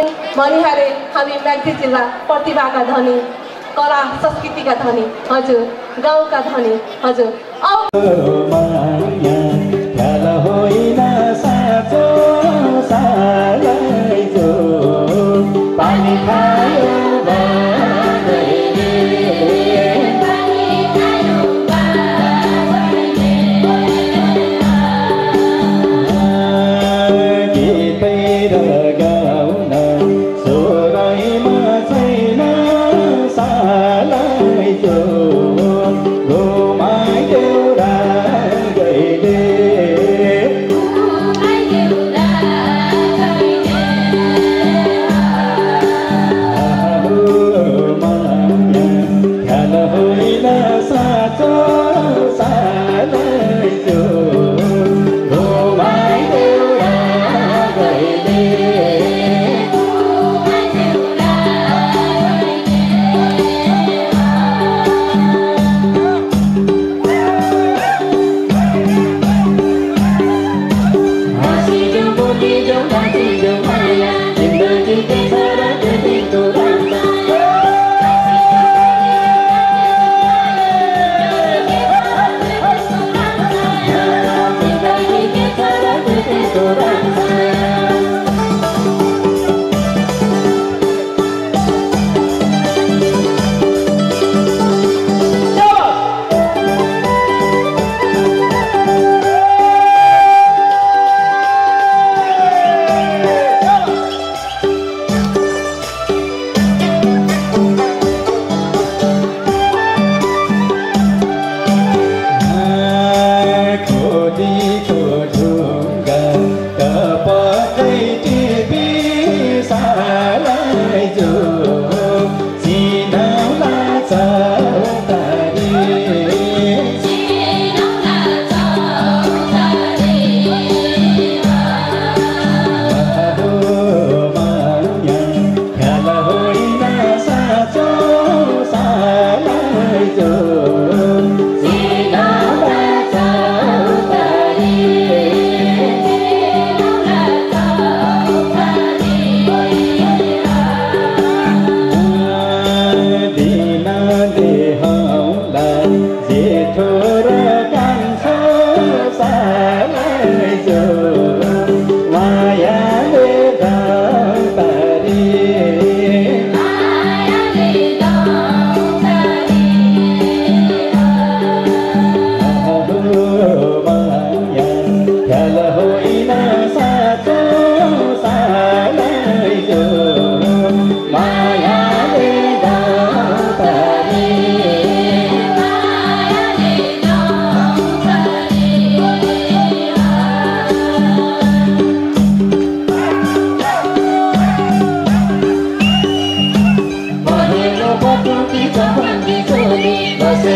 मनिहारे हामी म्याग्दी जिल्ला प्रतिभाका धनी कला संस्कृतिका धनी हजुर गाउँका धनी हजुर।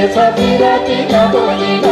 esa vida que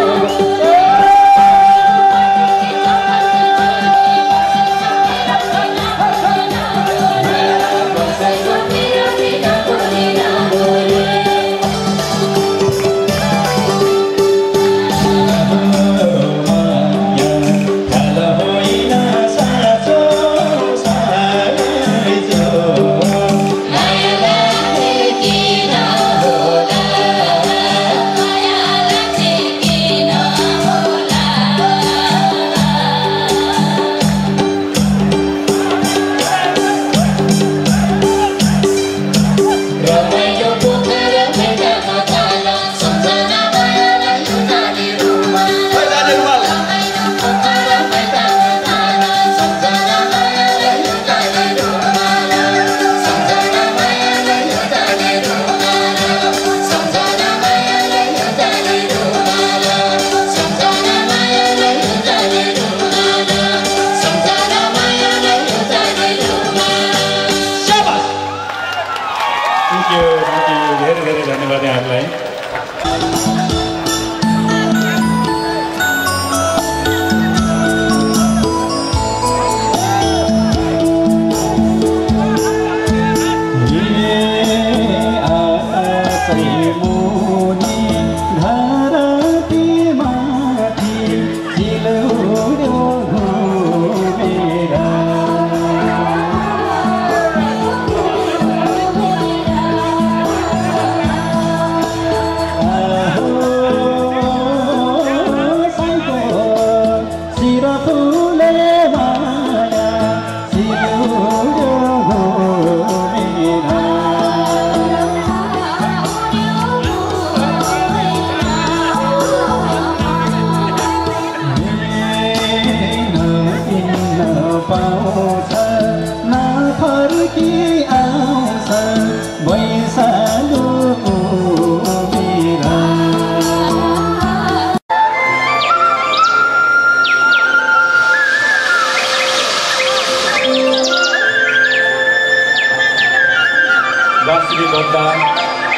बज्दा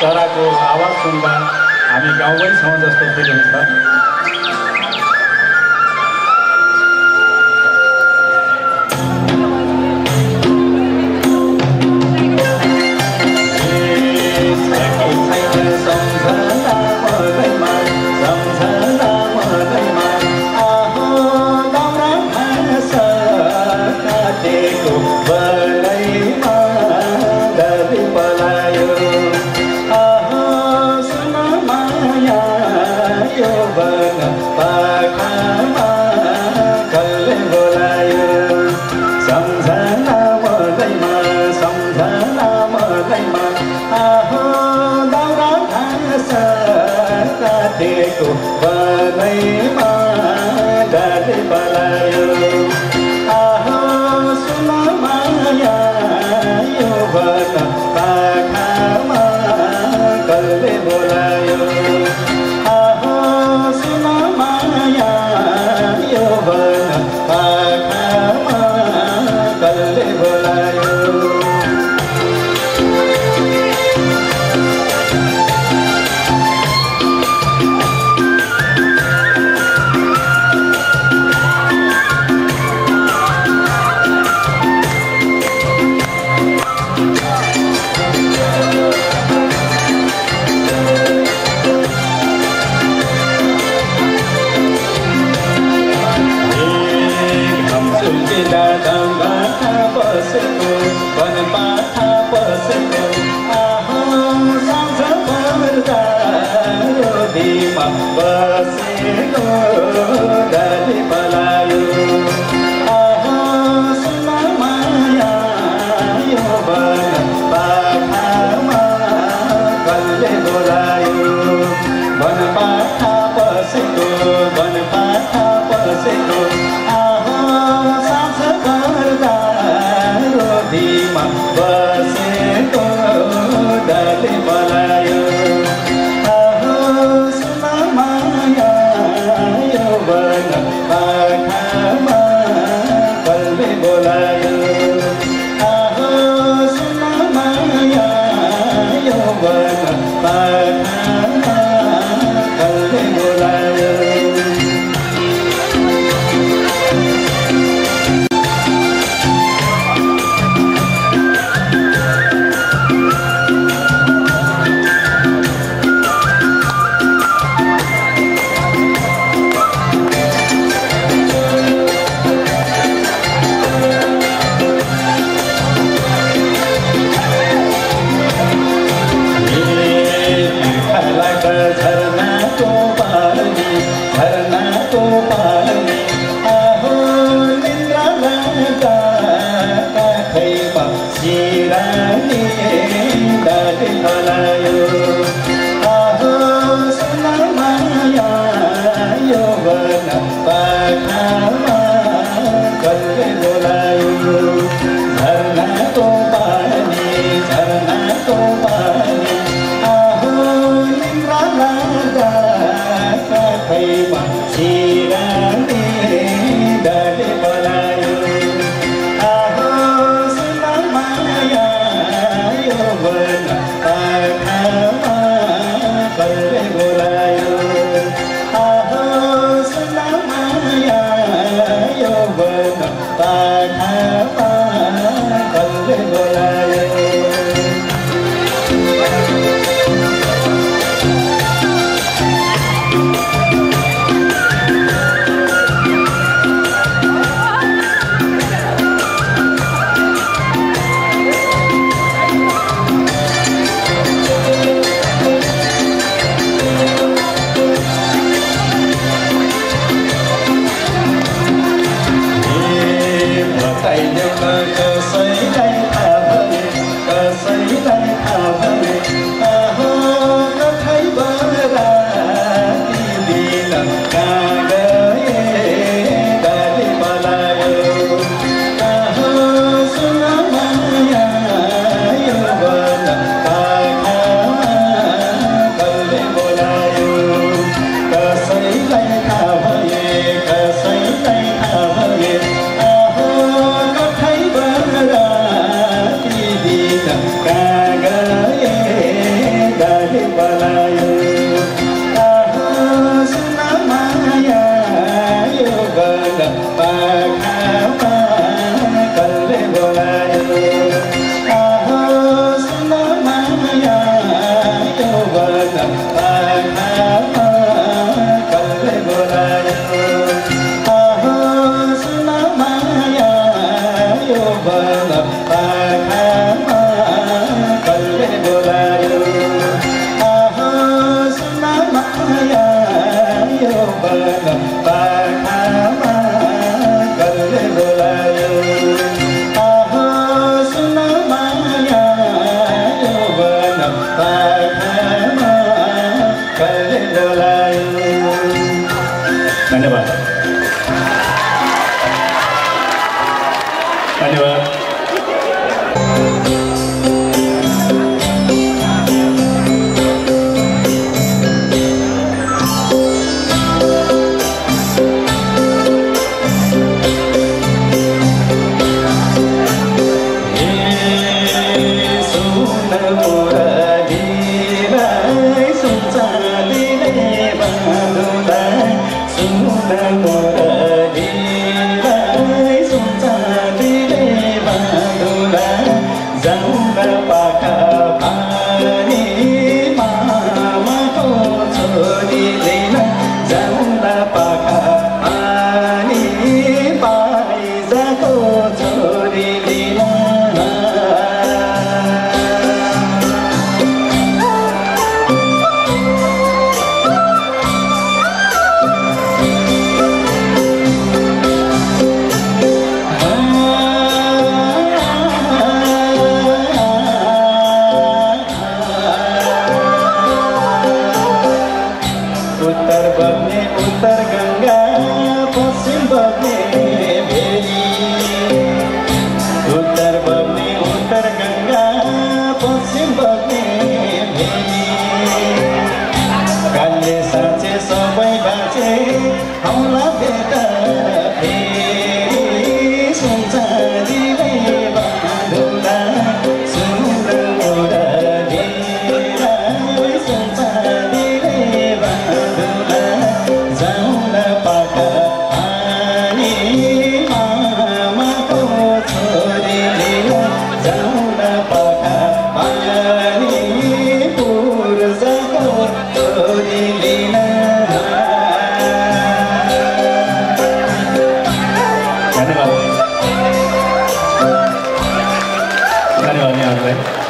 चराको आवाज सुन्दा हामी गाउँमै छौँ जस्तो फिल हुन्छ। Hey, have 感谢。